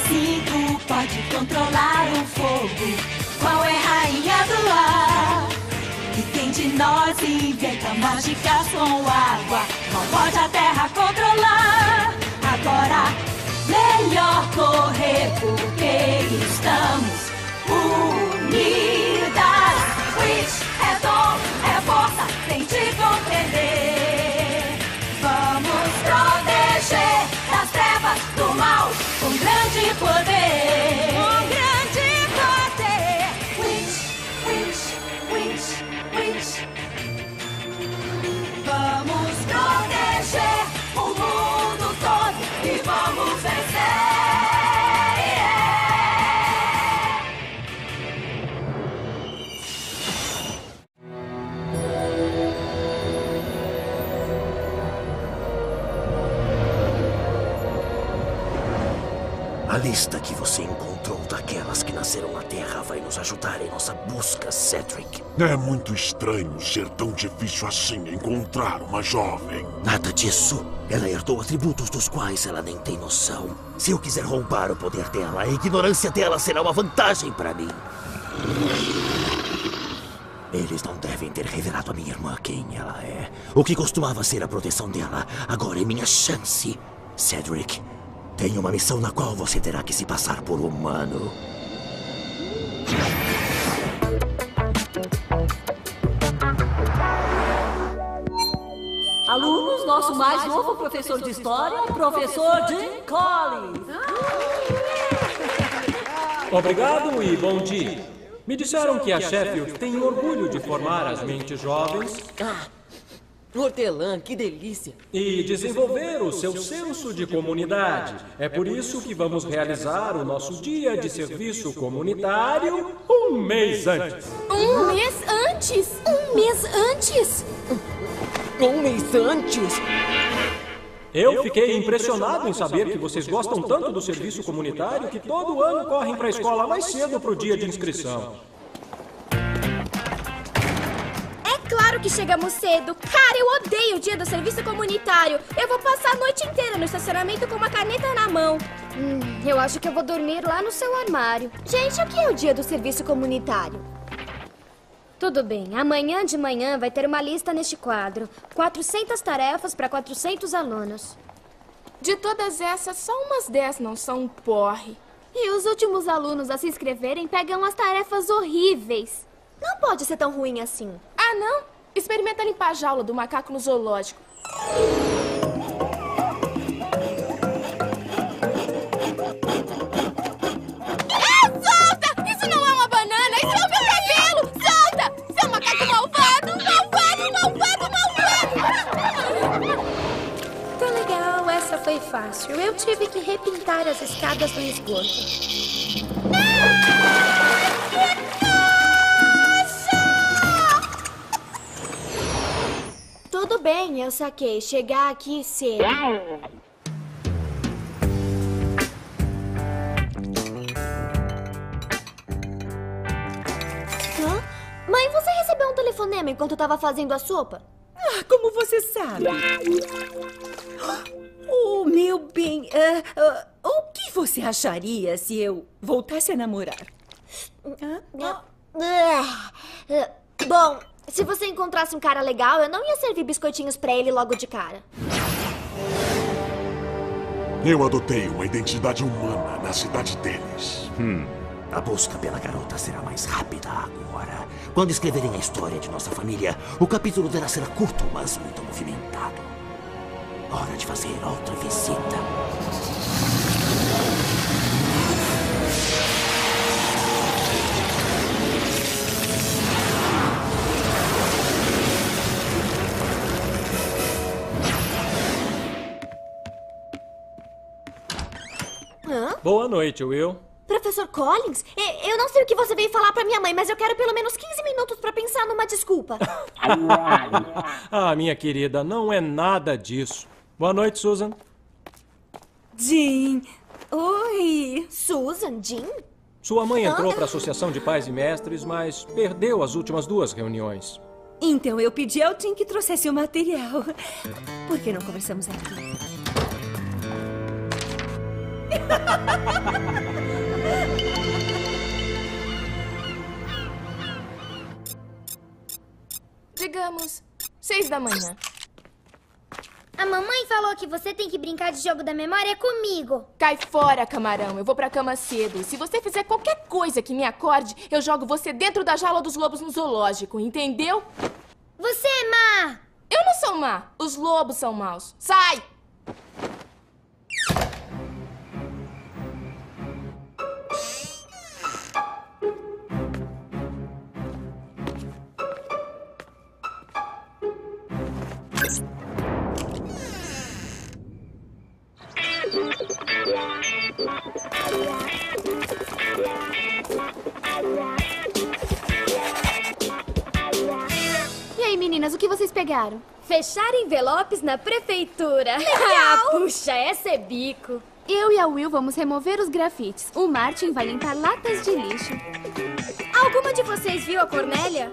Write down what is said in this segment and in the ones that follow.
cinto pode controlar o fogo. Qual é a rainha do ar? E quem de nós inventa mágicas com água? Não pode a terra controlar. Agora, melhor correr porque estamos poder. Nossa busca, Cedric. É muito estranho ser tão difícil assim encontrar uma jovem. Nada disso. Ela herdou atributos dos quais ela nem tem noção. Se eu quiser roubar o poder dela, a ignorância dela será uma vantagem para mim. Eles não devem ter revelado a minha irmã quem ela é. O que costumava ser a proteção dela, agora é minha chance. Cedric, tem uma missão na qual você terá que se passar por humano. Nosso mais novo professor de história, professor Jim Collins. Obrigado e bom dia. Me disseram que a Sheffield tem orgulho de formar as mentes jovens Ah, hortelã, que delícia. e desenvolver o seu senso de comunidade. É por isso que vamos realizar o nosso dia de serviço comunitário um mês antes. Um mês antes! Um mês antes! Um mês antes? Eu fiquei impressionado em saber que vocês gostam tanto do serviço comunitário que todo ano correm para a escola mais cedo para o dia de inscrição. É claro que chegamos cedo. Cara, eu odeio o dia do serviço comunitário. Eu vou passar a noite inteira no estacionamento com uma caneta na mão. Hum, eu acho que eu vou dormir lá no seu armário. Gente, o que é o dia do serviço comunitário? Tudo bem, amanhã de manhã vai ter uma lista neste quadro. 400 tarefas para 400 alunos. De todas essas, só umas 10 não são um porre. E os últimos alunos a se inscreverem pegam as tarefas horríveis. Não pode ser tão ruim assim. Ah, não? Experimenta limpar a jaula do macaco no zoológico. Fácil. Eu tive que repintar as escadas do esgoto. Tudo bem, eu saquei. Chegar aqui cedo. Hã? Mãe, você recebeu um telefonema enquanto estava fazendo a sopa? Ah, como você sabe? Oh, meu bem, ah, ah, o que você acharia se eu voltasse a namorar? Ah, Bom, se você encontrasse um cara legal, eu não ia servir biscoitinhos pra ele logo de cara. Eu adotei uma identidade humana na cidade deles. Hum. A busca pela garota será mais rápida agora. Quando escreverem a história de nossa família, o capítulo dela será curto, mas muito movimentado. Hora de fazer outra visita. Hã? Boa noite, Will. Professor Collins? Eu não sei o que você veio falar pra minha mãe, mas eu quero pelo menos 15 minutos pra pensar numa desculpa. Ah, minha querida, não é nada disso. Boa noite, Susan. Jean. Oi. Susan, Jean? Sua mãe entrou para a Associação de Pais e Mestres, mas perdeu as últimas duas reuniões. Então eu pedi ao Tim que trouxesse o material. Por que não conversamos aqui? Digamos, seis da manhã. A mamãe falou que você tem que brincar de jogo da memória comigo. Cai fora, camarão. Eu vou pra cama cedo. E se você fizer qualquer coisa que me acorde, eu jogo você dentro da jaula dos lobos no zoológico, entendeu? Você é má! Eu não sou má. Os lobos são maus. Sai! Fechar envelopes na prefeitura. Legal! Puxa, essa é bico. Eu e a Will vamos remover os grafites. O Martin vai limpar latas de lixo. Alguma de vocês viu a Cornélia?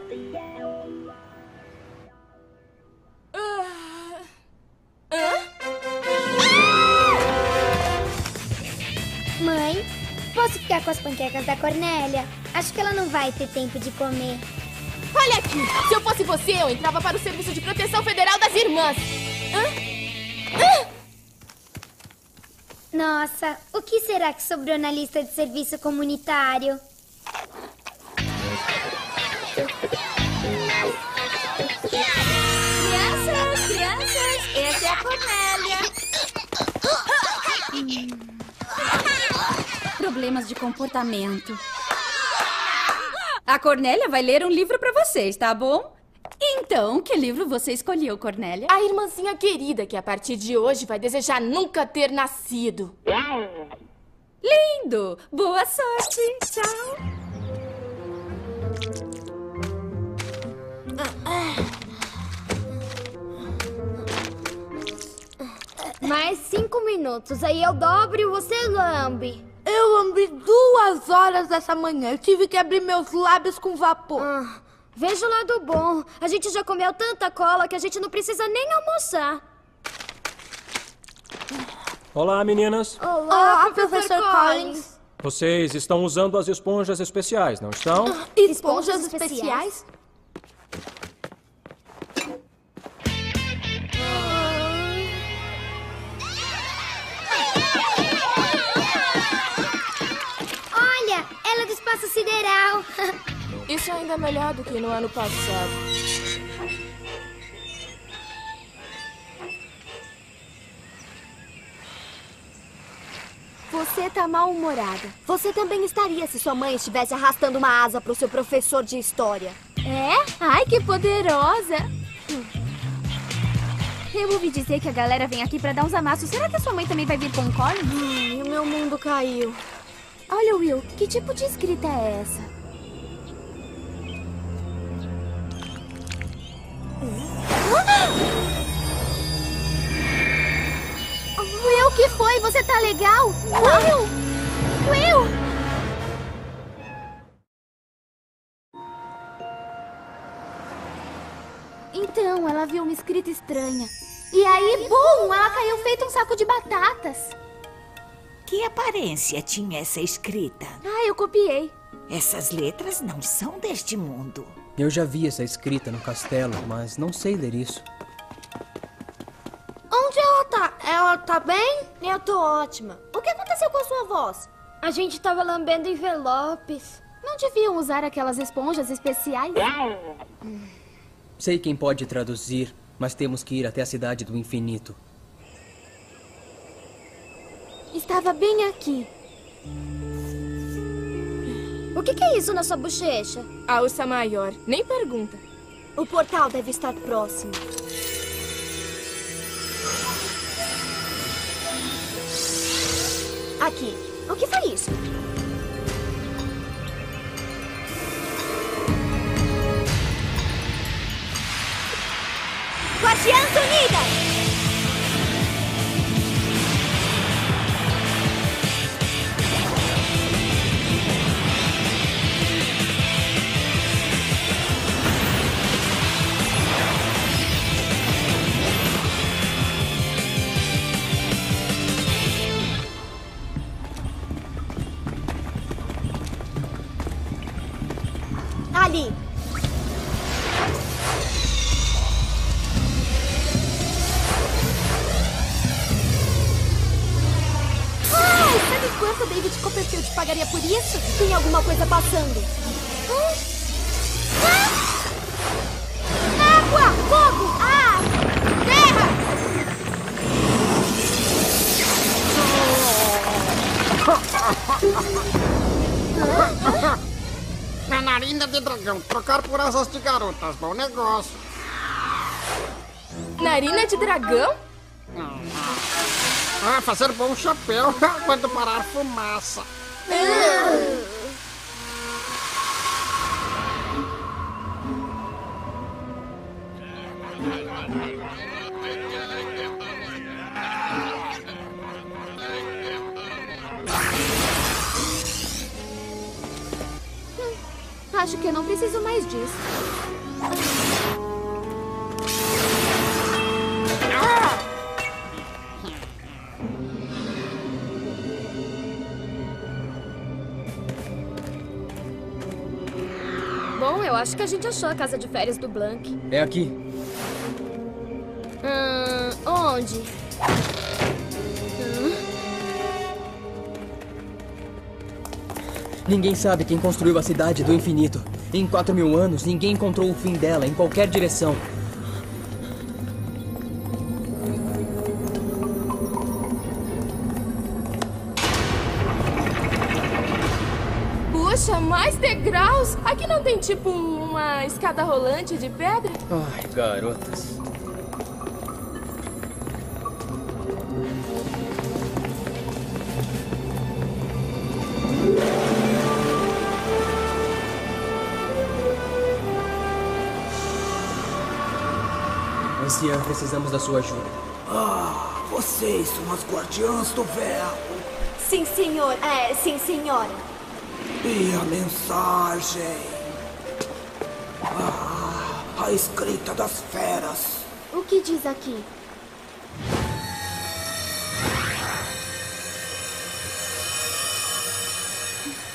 Mãe, posso ficar com as panquecas da Cornélia? Acho que ela não vai ter tempo de comer. Olha aqui! Se eu fosse você, eu entrava para o Serviço de Proteção Federal das Irmãs. Hã? Hã? Nossa, o que será que sobrou na lista de serviço comunitário? Crianças, crianças, essa é a Cornélia. Problemas de comportamento. A Cornélia vai ler um livro pra vocês, tá bom? Então, que livro você escolheu, Cornélia? A irmãzinha querida que a partir de hoje vai desejar nunca ter nascido. Lindo! Boa sorte! Tchau! Mais cinco minutos, aí eu dobro e você lambe. Eu lambi duas horas essa manhã. Eu tive que abrir meus lábios com vapor. Ah, veja o lado bom. A gente já comeu tanta cola que a gente não precisa nem almoçar. Olá, meninas. Olá, professor, Collins. Vocês estão usando as esponjas especiais, não estão? Esponjas especiais? Olha, ela é do espaço sideral. Isso ainda é melhor do que no ano passado. Você tá mal-humorada. Você também estaria se sua mãe estivesse arrastando uma asa pro seu professor de história. É? Ai, que poderosa! Eu ouvi dizer que a galera vem aqui pra dar uns amassos. Será que a sua mãe também vai vir com o Colin? Hum, o meu mundo caiu. Olha, Will, que tipo de escrita é essa? Will, que foi? Você tá legal? Will! Will! Então, ela viu uma escrita estranha. E aí, bum! Ela caiu feito um saco de batatas. Que aparência tinha essa escrita? Ah, eu copiei. Essas letras não são deste mundo. Eu já vi essa escrita no castelo, mas não sei ler isso. Onde ela tá? Ela tá bem? Eu tô ótima. O que aconteceu com a sua voz? A gente tava lambendo envelopes. Não deviam usar aquelas esponjas especiais? Sei quem pode traduzir, mas temos que ir até a cidade do infinito. Estava bem aqui. O que, que é isso na sua bochecha? A ursa maior. Nem pergunta. O portal deve estar próximo. Aqui. O que foi isso? Quanto David Copperfield pagaria por isso? Tem alguma coisa passando. Hum? Ah! Água! Fogo! Ar! Terra! Na narina de dragão, trocar por asas de garotas, bom negócio. Narina de dragão? Ah, fazer bom chapéu quando parar fumaça. Acho que eu não preciso mais disso. Acho que a gente achou a casa de férias do Blank. É aqui. Hum, onde? Hum, Ninguém sabe quem construiu a cidade do infinito. Em 4 mil anos, ninguém encontrou o fim dela em qualquer direção. Tipo uma escada rolante de pedra? Ai, garotas. Anciã, precisamos da sua ajuda. Ah, vocês são as guardiãs do véu. Sim, senhor. É, sim, senhora. E a mensagem? A escrita das feras. o que diz aqui?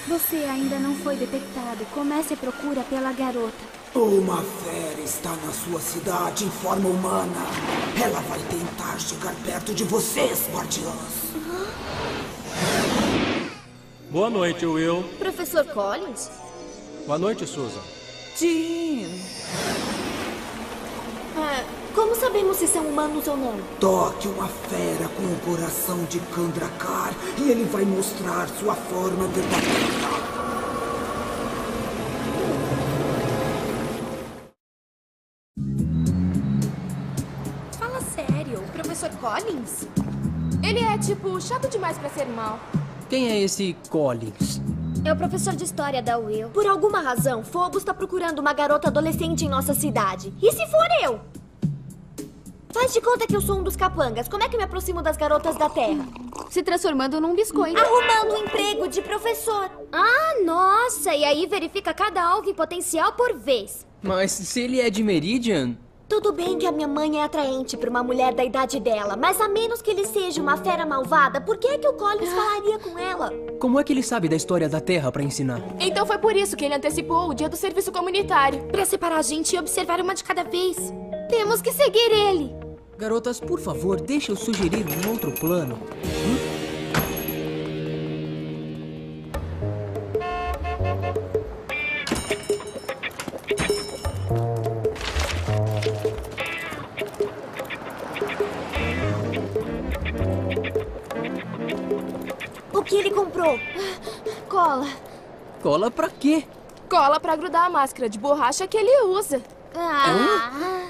Você ainda não foi detectado. Comece a procura pela garota. Uma fera está na sua cidade em forma humana. Ela vai tentar chegar perto de vocês, guardiãs. Boa noite, Will. Professor Collins? Boa noite, Susan. Jim. Ah, como sabemos se são humanos ou não? Toque uma fera com o coração de Kandrakar e ele vai mostrar sua forma verdadeira. Fala sério, o professor Collins? Ele é tipo chato demais pra ser mal. Quem é esse Collins? É o professor de história da Will. Por alguma razão, Phobos está procurando uma garota adolescente em nossa cidade. E se for eu? Faz de conta que eu sou um dos capangas. Como é que me aproximo das garotas da Terra? Se transformando num biscoito. Arrumando um emprego de professor. Ah, nossa! E aí verifica cada alvo em potencial por vez. Mas se ele é de Meridian, Tudo bem que a minha mãe é atraente para uma mulher da idade dela, mas a menos que ele seja uma fera malvada, por que é que o Collins falaria com ela? como é que ele sabe da história da Terra pra ensinar? Então foi por isso que ele antecipou o dia do serviço comunitário. Pra separar a gente e observar uma de cada vez. Temos que seguir ele. Garotas, por favor, deixe eu sugerir um outro plano. O que ele comprou? Cola. Cola pra quê? Cola pra grudar a máscara de borracha que ele usa. Ah.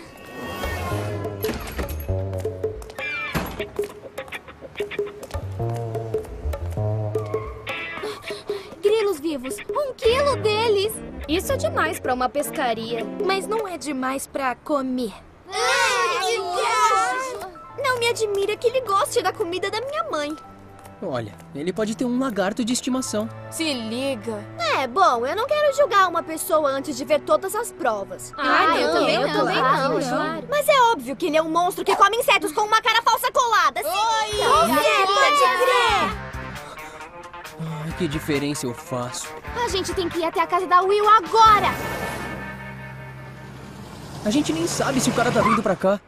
Grilos vivos. Um quilo deles. Isso é demais pra uma pescaria. Mas não é demais pra comer. Não me admira que ele goste da comida da minha mãe. Olha, ele pode ter um lagarto de estimação. Se liga. É, bom, eu não quero julgar uma pessoa antes de ver todas as provas. Ah, eu também eu não, também claro, não. claro. Mas é óbvio que ele é um monstro que come insetos com uma cara falsa colada. Sim, é, pode crer. Ai, Que diferença eu faço? A gente tem que ir até a casa da Will agora! A gente nem sabe se o cara tá vindo pra cá.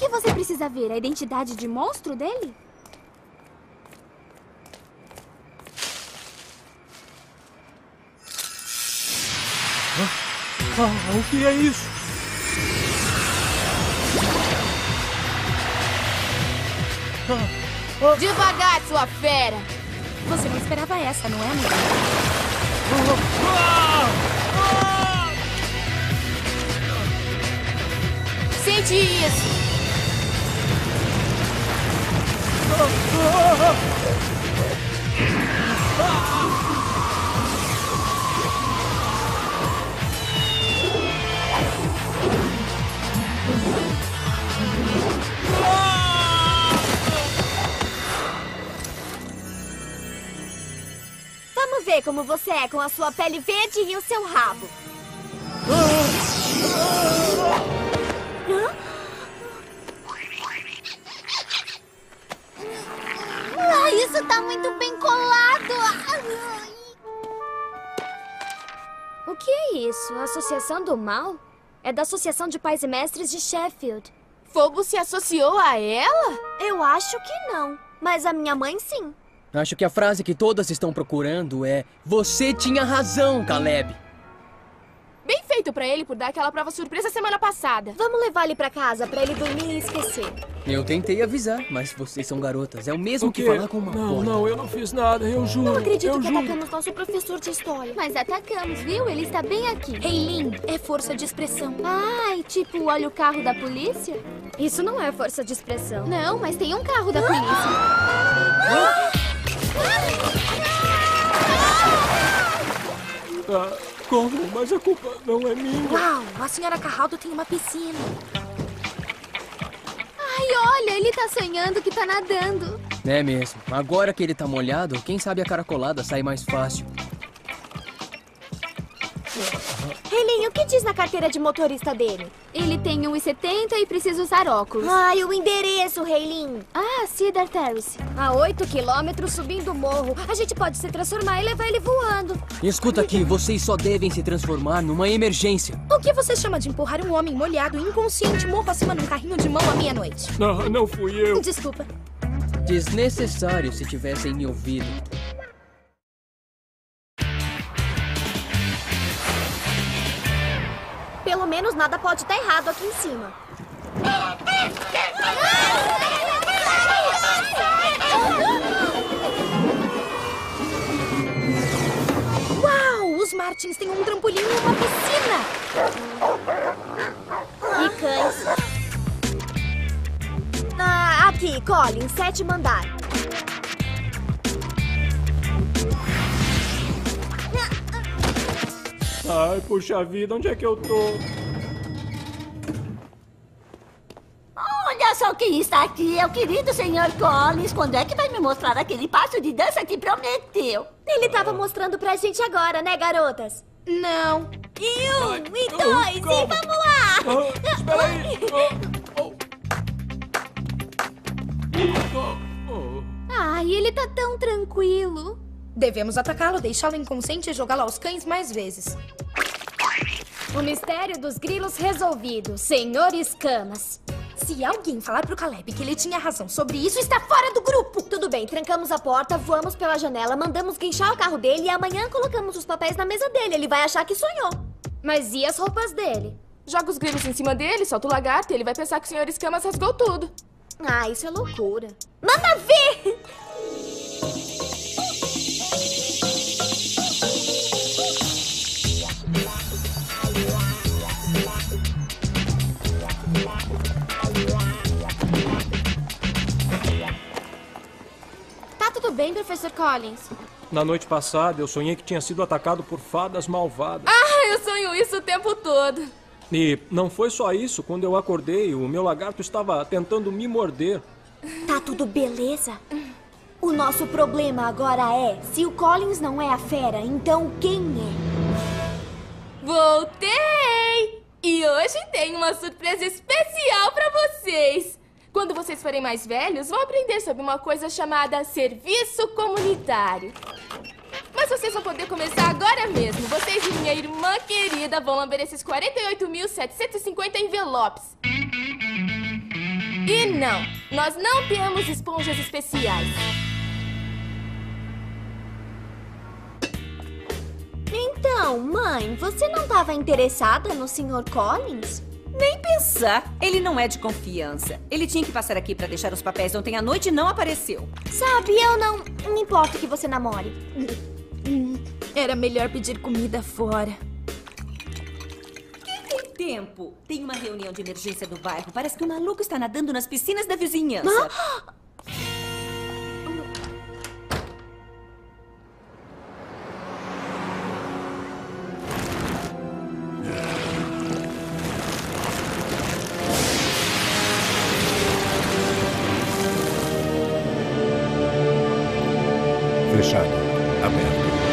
O que você precisa ver? A identidade de monstro dele? Ah, o que é isso? Devagar, sua fera! Você não esperava essa, não é, amigo? Sente isso! Vamos ver como você é com a sua pele verde e o seu rabo. Tá muito bem colado! O que é isso? Associação do Mal? É da Associação de Pais e Mestres de Sheffield. Fogo se associou a ela? Eu acho que não. Mas a minha mãe sim. Acho que a frase que todas estão procurando é: Você tinha razão, Caleb. Bem feito pra ele por dar aquela prova surpresa semana passada. Vamos levar ele pra casa pra ele dormir e esquecer. Eu tentei avisar, mas vocês são garotas. É o mesmo O que falar com uma Não, porta. não, eu não fiz nada, eu juro. Não acredito eu que juro. atacamos nosso professor de história. Mas atacamos, viu? Ele está bem aqui. Eileen, é força de expressão. Ai, tipo, olha o carro da polícia? Isso não é força de expressão. Não, mas tem um carro da polícia. Ah, Mas a culpa não é minha. Uau, a senhora Carraldo tem uma piscina. Ai, olha, ele tá sonhando que tá nadando. É mesmo. Agora que ele tá molhado, quem sabe a caracolada sai mais fácil. O que diz na carteira de motorista dele? Ele tem 1,70 e precisa usar óculos. Ai, o endereço, Heiling. Ah, Cedar Terrace. A 8 quilômetros subindo o morro. A gente pode se transformar e levar ele voando. Escuta aqui, vocês só devem se transformar numa emergência. O que você chama de empurrar um homem molhado e inconsciente morro acima num carrinho de mão à meia-noite? Não, não fui eu. Desculpa. Desnecessário se tivessem me ouvido. Menos nada pode estar errado aqui em cima. Uau, os Martins têm um trampolim e uma piscina. E cães. Ah, aqui, Colin, sétimo andar. Ai, puxa vida, onde é que eu tô? Só quem está aqui, é o querido senhor Collins. Quando é que vai me mostrar aquele passo de dança que prometeu? Ele tava mostrando pra gente agora, né, garotas? Não. E um, e dois, e calma. vamos lá! Ah, espera aí. Oh, oh. Ai, ele tá tão tranquilo. Devemos atacá-lo, deixá-lo inconsciente e jogá-lo aos cães mais vezes. O mistério dos grilos resolvido, senhor Escamas. Se alguém falar pro Caleb que ele tinha razão sobre isso, está fora do grupo! Tudo bem, trancamos a porta, voamos pela janela, mandamos guinchar o carro dele e amanhã colocamos os papéis na mesa dele. Ele vai achar que sonhou. Mas e as roupas dele? Joga os grilos em cima dele, solta o lagarto e ele vai pensar que o senhor Escamas rasgou tudo. Ah, isso é loucura. Manda ver! Bem, professor Collins? Na noite passada, eu sonhei que tinha sido atacado por fadas malvadas. Ah, eu sonho isso o tempo todo. E não foi só isso. Quando eu acordei, o meu lagarto estava tentando me morder. Tá tudo beleza? O nosso problema agora é: se o Collins não é a fera, então quem é? Voltei! E hoje tem uma surpresa especial pra vocês. Quando vocês forem mais velhos, vão aprender sobre uma coisa chamada serviço comunitário. Mas vocês vão poder começar agora mesmo. Vocês e minha irmã querida vão lamber esses 48.750 envelopes. E não, nós não temos esponjas especiais. Então, mãe, você não estava interessada no Sr. Collins? Nem pensar. Ele não é de confiança. Ele tinha que passar aqui pra deixar os papéis ontem à noite e não apareceu. Sabe, eu não. Não importa que você namore. Era melhor pedir comida fora. Quem tem tempo? Tem uma reunião de emergência do bairro. Parece que um maluco está nadando nas piscinas da vizinhança. fechado, aberto.